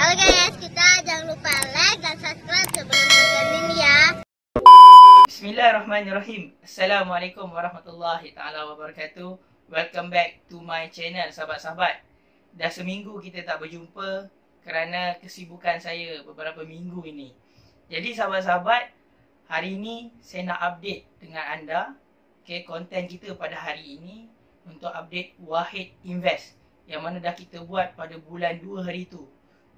Halo guys, kita jangan lupa like dan subscribe sebelum nonton ini ya. Bismillahirrahmanirrahim. Assalamualaikum warahmatullahi taala wabarakatuh. Welcome back to my channel sahabat-sahabat. Dah seminggu kita tak berjumpa kerana kesibukan saya beberapa minggu ini. Jadi sahabat-sahabat, hari ini saya nak update dengan anda okay, konten kita pada hari ini untuk update Wahid Invest yang mana dah kita buat pada bulan 2 hari itu.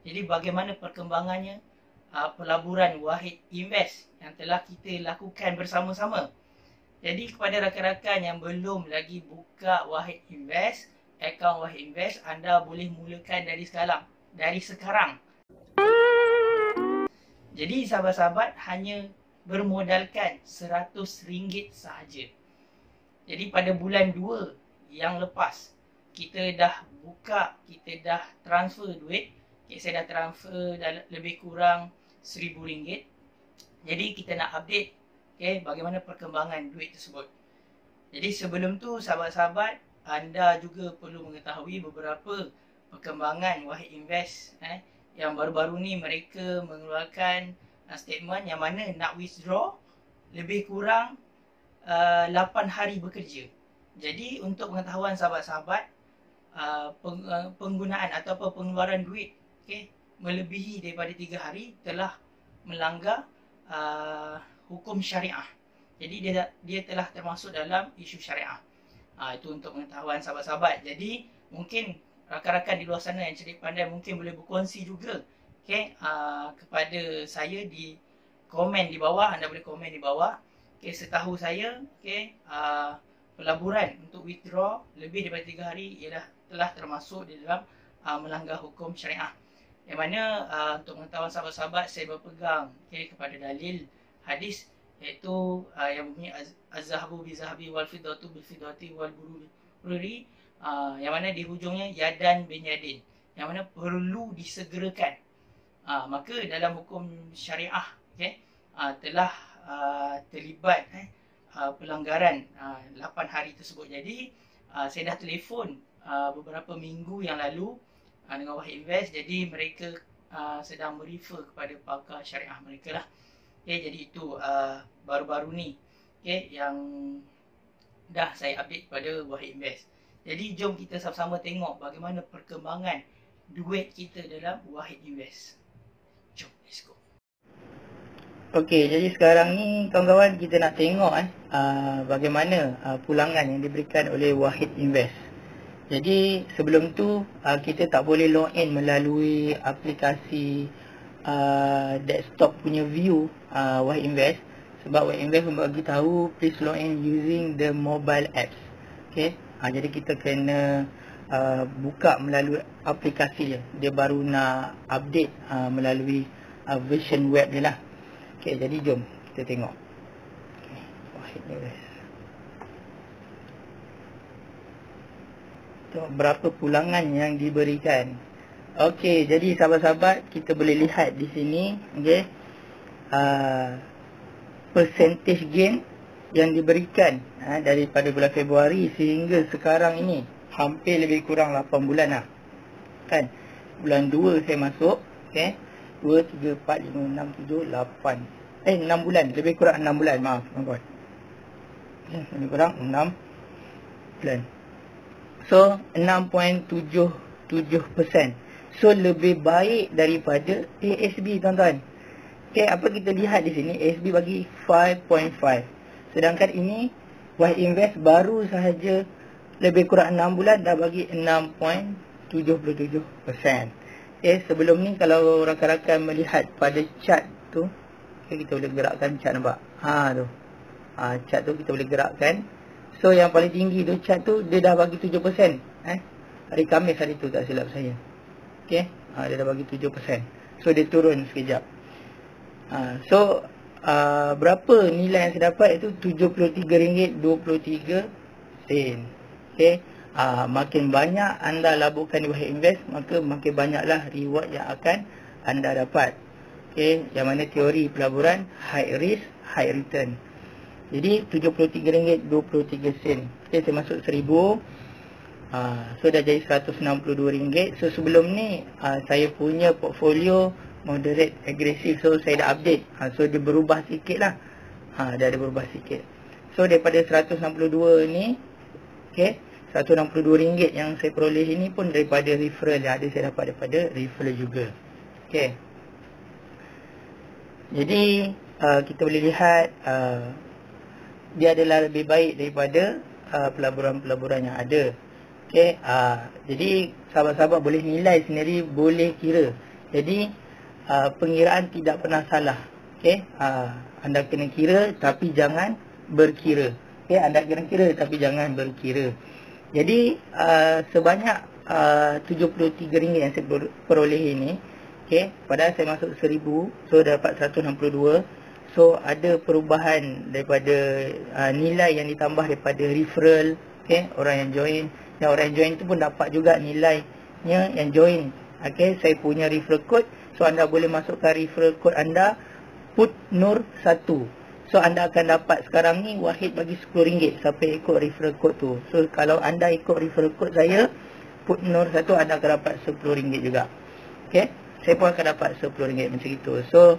Jadi bagaimana perkembangannya uh, pelaburan Wahid Invest yang telah kita lakukan bersama-sama. Jadi kepada rakan-rakan yang belum lagi buka Wahid Invest, akaun Wahid Invest, anda boleh mulakan dari sekarang. Dari sekarang. Jadi sahabat-sahabat hanya bermodalkan RM100 sahaja. Jadi pada bulan 2 yang lepas, kita dah buka, kita dah transfer duit. Okay, saya dah transfer dah lebih kurang RM1,000. Jadi kita nak update okay, bagaimana perkembangan duit tersebut. Jadi sebelum tu sahabat-sahabat, anda juga perlu mengetahui beberapa perkembangan Wahid Invest eh, yang baru-baru ni mereka mengeluarkan uh, statement yang mana nak withdraw lebih kurang uh, 8 hari bekerja. Jadi untuk pengetahuan sahabat-sahabat, uh, uh, penggunaan atau pengeluaran duit okay, melebihi daripada 3 hari telah melanggar uh, hukum syariah. Jadi dia dia telah termasuk dalam isu syariah. Uh, itu untuk pengetahuan sahabat-sahabat. Jadi mungkin rakan-rakan di luar sana yang cerdik pandai mungkin boleh berkongsi juga okay, uh, kepada saya di komen di bawah. Anda boleh komen di bawah. Okay, setahu saya, okay, uh, pelaburan untuk withdraw lebih daripada 3 hari ialah telah termasuk di dalam uh, melanggar hukum syariah. Yang mana uh, untuk mengetahuan sahabat-sahabat saya berpegang okay, kepada dalil hadis iaitu uh, yang bunyi az-zahabu bi zahabi wal fiddatu bil fiddati wal bururi uh, yang mana di hujungnya yadan bin yadin yang mana perlu disegerakan. Uh, maka dalam hukum syariah okay, uh, telah uh, terlibat eh, uh, pelanggaran uh, 8 hari tersebut. Jadi uh, saya dah telefon uh, beberapa minggu yang lalu uh, dengan Wahid Invest. Jadi mereka uh, sedang merefer kepada pakar syariah mereka lah. Okay, jadi itu uh, baru-baru ni okay, yang dah saya update kepada Wahid Invest. Jadi jom kita sama-sama tengok bagaimana perkembangan duit kita dalam Wahid Invest. Jom, let's go. Okey, jadi sekarang ni kawan-kawan kita nak tengok eh uh, bagaimana uh, pulangan yang diberikan oleh Wahid Invest. Jadi sebelum tu uh, kita tak boleh login melalui aplikasi uh, desktop punya view uh, Invest sebab Wahid Invest membagi tahu please log in using the mobile apps. Okay, uh, jadi kita kena uh, buka melalui aplikasi je. Dia baru nak update uh, melalui uh, version web dia lah. Okay, jadi jom kita tengok. Okay, Wahid Invest. berapa pulangan yang diberikan Okey, jadi sahabat-sahabat kita boleh lihat di sini, okey. Uh, percentage gain yang diberikan uh, daripada bulan Februari sehingga sekarang ini hampir lebih kurang 8 bulan lah. Kan? Bulan 2 saya masuk, okey. 2 3 4 5 6 7 8. Eh 6 bulan, lebih kurang 6 bulan, maaf. Eh, lebih kurang 6 bulan. So 6.77% So lebih baik daripada ASB tuan-tuan. Okay, apa kita lihat di sini ASB bagi 5.5. Sedangkan ini Wahid Invest baru sahaja lebih kurang 6 bulan dah bagi 6.77%. Okay, sebelum ni kalau rakan-rakan melihat pada chart tu, okay, kita boleh gerakkan chart nampak. Ha tu. Ha, chart tu kita boleh gerakkan. So yang paling tinggi tu chart tu dia dah bagi 7%. Eh? Hari Khamis hari tu tak silap saya. Okay. Ha, dia dah bagi 7%. So, dia turun sekejap. Ha, so, uh, berapa nilai yang saya dapat itu RM73.23. Okay. Ha, makin banyak anda laburkan di Wahid Invest, maka makin banyaklah reward yang akan anda dapat. Okay. Yang mana teori pelaburan, high risk, high return. Jadi, RM73.23. Okay, saya masuk RM1,000. Ha, so dah jadi RM162. So sebelum ni uh, saya punya portfolio moderate agresif. So saya dah update. Ha, so dia berubah sikit lah. Ha, dah ada berubah sikit. So daripada 162 ni, okay, RM162 yang saya peroleh ini pun daripada referral ada saya dapat daripada referral juga. Okay. Jadi uh, kita boleh lihat uh, dia adalah lebih baik daripada uh, pelaburan-pelaburan yang ada. Okay, uh, jadi sahabat-sahabat boleh nilai sendiri, boleh kira. Jadi uh, pengiraan tidak pernah salah. Okay, uh, anda kena kira tapi jangan berkira. Okay, anda kena kira tapi jangan berkira. Jadi uh, sebanyak uh, RM73 yang saya peroleh ini. Okay, padahal saya masuk 1000 so dapat 162 So ada perubahan daripada uh, nilai yang ditambah daripada referral okay, Orang yang join dan orang yang join tu pun dapat juga nilainya yang join. Okay, saya punya referral code. So, anda boleh masukkan referral code anda. Put Nur 1. So, anda akan dapat sekarang ni Wahid bagi RM10 sampai ikut referral code tu. So, kalau anda ikut referral code saya, Put Nur 1, anda akan dapat RM10 juga. Okay, saya pun akan dapat RM10 macam itu. So,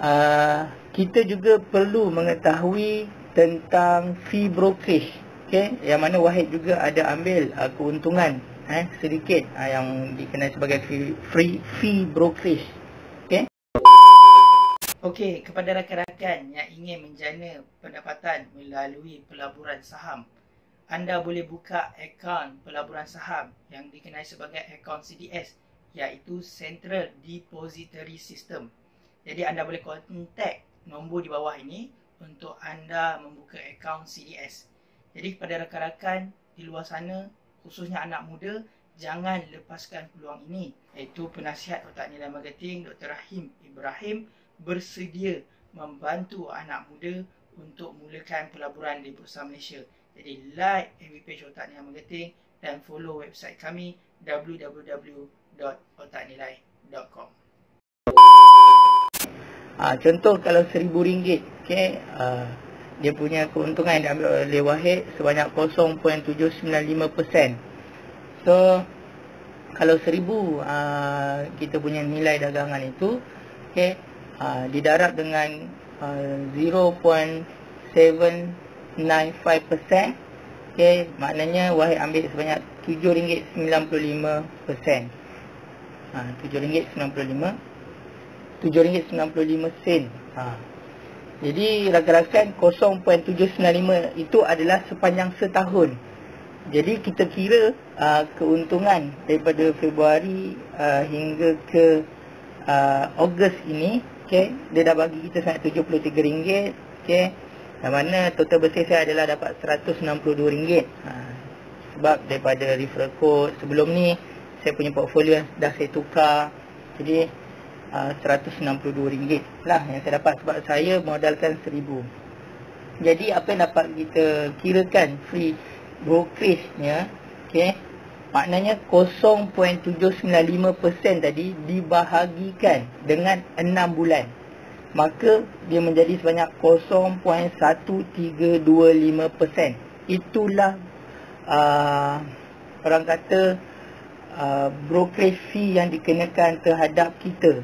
uh, kita juga perlu mengetahui tentang fee brokerage. Okey, yang mana Wahid juga ada ambil uh, keuntungan eh sedikit uh, yang dikenal sebagai free, free fee brokerage. Okey. Okey, kepada rakan-rakan yang ingin menjana pendapatan melalui pelaburan saham, anda boleh buka akaun pelaburan saham yang dikenal sebagai akaun CDS iaitu Central Depository System. Jadi anda boleh kontak nombor di bawah ini untuk anda membuka akaun CDS. Jadi kepada rakan-rakan di luar sana, khususnya anak muda, jangan lepaskan peluang ini. Iaitu penasihat otak nilai marketing Dr. Rahim Ibrahim bersedia membantu anak muda untuk mulakan pelaburan di Bursa Malaysia. Jadi like page otak nilai marketing dan follow website kami www.otaknilai.com. Ah, contoh kalau RM1,000, okay, uh, dia punya keuntungan yang diambil oleh Wahid sebanyak 0.795%. So kalau 1000 uh, kita punya nilai dagangan itu okey uh, didarab dengan uh, 0.795%. Okey maknanya Wahid ambil sebanyak RM7.95%. Ha, RM7.95 RM7.95 sen. Ha. Jadi rakan-rakan 0.795 itu adalah sepanjang setahun. Jadi kita kira uh, keuntungan daripada Februari uh, hingga ke uh, Ogos ini, okay, dia dah bagi kita sangat RM73, okay. Yang mana total bersih saya adalah dapat RM162. Ha, sebab daripada referral code sebelum ni saya punya portfolio dah saya tukar. Jadi RM162 ah, lah yang saya dapat sebab saya modalkan RM1,000 jadi apa yang dapat kita kirakan free brokerage-nya okay, maknanya 0.795% tadi dibahagikan dengan 6 bulan. Maka dia menjadi sebanyak 0.1325% itulah uh, orang kata uh, brokerage fee yang dikenakan terhadap kita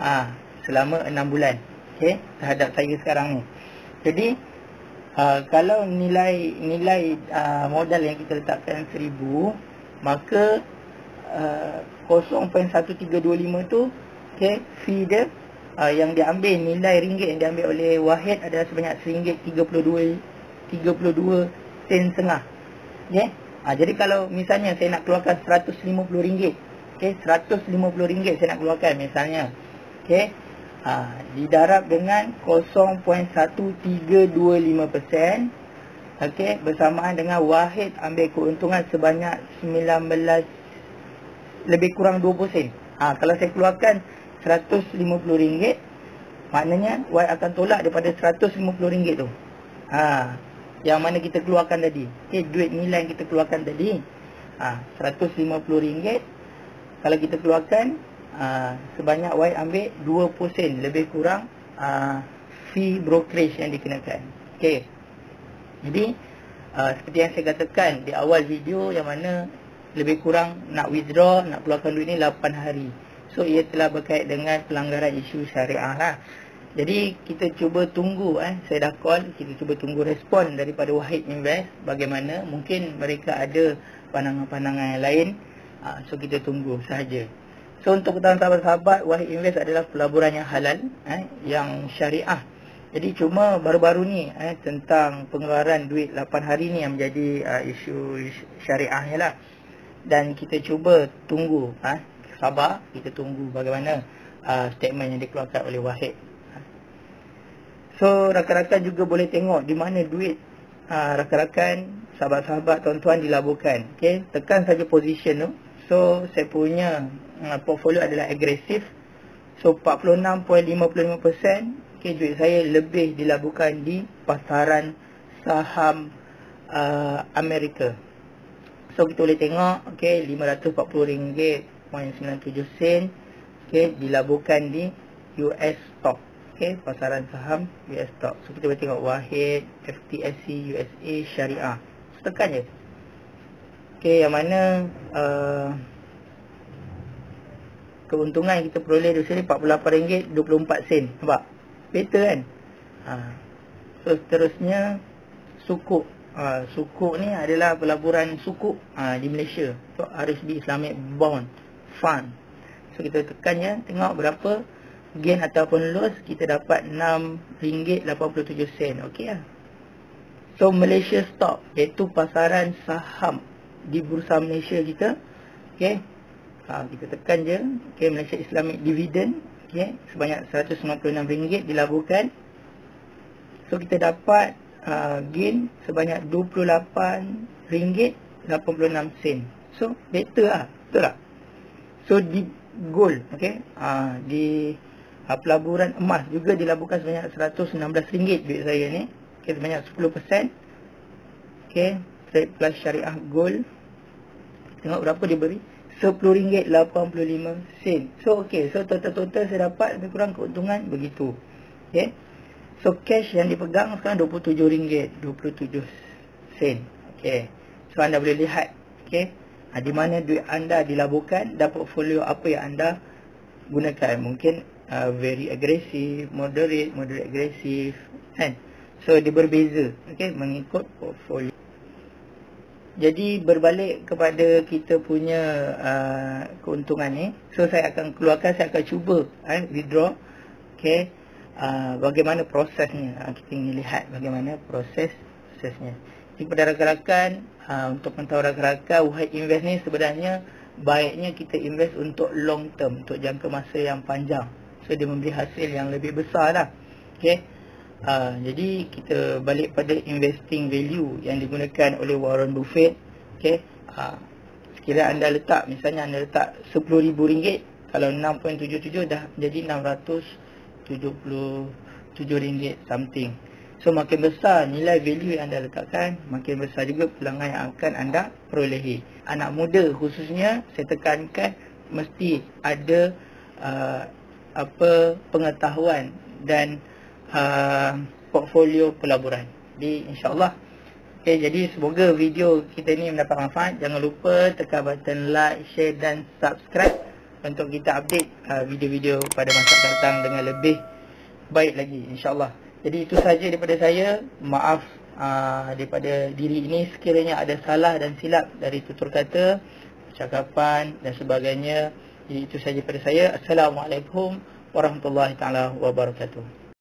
ha, selama 6 bulan okey terhadap saya sekarang ni jadi uh, kalau nilai nilai uh, modal yang kita letakkan 1000 maka uh, 0.1325 tu okey fee dia uh, yang diambil nilai ringgit yang diambil oleh Wahid adalah sebanyak ringgit 32 32 sen setengah okey Ha, jadi kalau misalnya saya nak keluarkan RM150, okay, RM150 saya nak keluarkan misalnya. Okey. Ha, didarab dengan 0.1325%. Okey, bersamaan dengan Wahid ambil keuntungan sebanyak 19 lebih kurang 20 sen. Ha, kalau saya keluarkan RM150, maknanya Wahid akan tolak daripada RM150 tu. Ha, yang mana kita keluarkan tadi. Okey, duit nilai yang kita keluarkan tadi. Ha, RM150. Kalau kita keluarkan uh, sebanyak Y ambil 20% lebih kurang uh, fee brokerage yang dikenakan. Okey. Jadi uh, seperti yang saya katakan di awal video yang mana lebih kurang nak withdraw, nak keluarkan duit ni 8 hari. So ia telah berkait dengan pelanggaran isu syariah lah. Jadi kita cuba tunggu eh saya dah call kita cuba tunggu respon daripada Wahid Invest bagaimana mungkin mereka ada pandangan-pandangan yang lain uh, so kita tunggu sahaja. Untuk ketahuan sahabat-sahabat Wahid Invest adalah pelaburan yang halal eh yang syariah. Jadi cuma baru-baru ni eh tentang pengeluaran duit 8 hari ni yang menjadi uh, isu syariahnya lah. Dan kita cuba tunggu eh sabar kita tunggu bagaimana uh, statement yang dikeluarkan oleh Wahid So rakan-rakan juga boleh tengok di mana duit uh, rakan-rakan, sahabat-sahabat, tuan-tuan dilaburkan. Okay, tekan saja position tu. So saya punya uh, portfolio adalah agresif. So 46.55% okay, duit saya lebih dilaburkan di pasaran saham uh, Amerika. So kita boleh tengok okay, RM540.97 okay, dilaburkan di US stock. Okay, pasaran saham US stock. So kita boleh tengok Wahid, FTSC, USA, Syariah. So tekan je. Okay, yang mana uh, keuntungan kita peroleh di sini RM48.24. Nampak? Better kan? Uh, so seterusnya sukuk. Uh, sukuk ni adalah pelaburan sukuk uh, di Malaysia. So RSB Islamic Bond Fund. So kita tekan je. Tengok berapa gain ataupun loss kita dapat RM6.87 okey lah so Malaysia stock iaitu pasaran saham di bursa Malaysia kita okey ha, kita tekan je okey Malaysia Islamic Dividend okey sebanyak RM196 dilaburkan so kita dapat uh, gain sebanyak RM28.86 so better lah betul tak so di gold okey uh, di uh, pelaburan emas juga dilaburkan sebanyak RM116 duit saya ni. Okey sebanyak 10%. Okey, trade plus syariah gold. Tengok berapa dia beri? RM10.85. So okey, so total-total saya dapat lebih kurang keuntungan begitu. Okey. So cash yang dipegang sekarang RM27.27. Okey. So anda boleh lihat, okey, ha, di mana duit anda dilaburkan dan portfolio apa yang anda gunakan. Mungkin uh, very agresif, moderate, moderate agresif, kan? So dia berbeza, okay, mengikut portfolio. Jadi berbalik kepada kita punya uh, keuntungan ni, so saya akan keluarkan, saya akan cuba eh, withdraw, okay, uh, bagaimana prosesnya, uh, kita ingin lihat bagaimana proses prosesnya. Jadi pada rakan-rakan, uh, untuk mengetahui rakan-rakan, Wahid Invest ni sebenarnya baiknya kita invest untuk long term, untuk jangka masa yang panjang. So dia memberi hasil yang lebih besar lah Okay uh, Jadi kita balik pada investing value Yang digunakan oleh Warren Buffett Okay? Uh, Sekiranya anda letak Misalnya anda letak RM10,000 Kalau 6.77 dah jadi RM677 something. So makin besar nilai value yang anda letakkan Makin besar juga pelanggan yang akan anda perolehi. Anak muda khususnya Saya tekankan Mesti ada uh, apa pengetahuan dan uh, portfolio pelaburan. Jadi insyaAllah. Okay, jadi semoga video kita ni mendapat manfaat. Jangan lupa tekan button like, share dan subscribe untuk kita update uh, video-video pada masa datang dengan lebih baik lagi insyaAllah. Jadi itu saja daripada saya. Maaf uh, daripada diri ini sekiranya ada salah dan silap dari tutur kata, cakapan dan sebagainya. Jadi itu saja pada saya. Assalamualaikum warahmatullahi taala wabarakatuh.